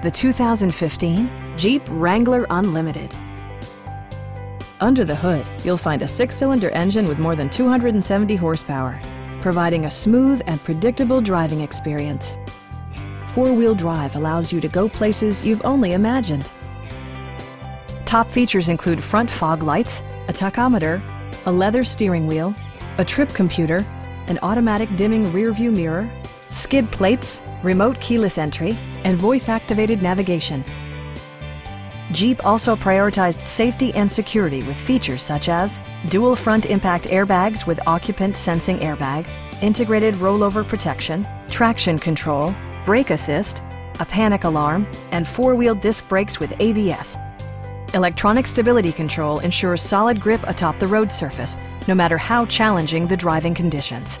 the 2015 Jeep Wrangler Unlimited. Under the hood, you'll find a six-cylinder engine with more than 270 horsepower, providing a smooth and predictable driving experience. Four-wheel drive allows you to go places you've only imagined. Top features include front fog lights, a tachometer, a leather steering wheel, a trip computer, an automatic dimming rearview mirror, skid plates, remote keyless entry, and voice-activated navigation. Jeep also prioritized safety and security with features such as dual front impact airbags with occupant sensing airbag, integrated rollover protection, traction control, brake assist, a panic alarm, and four-wheel disc brakes with ABS. Electronic stability control ensures solid grip atop the road surface, no matter how challenging the driving conditions.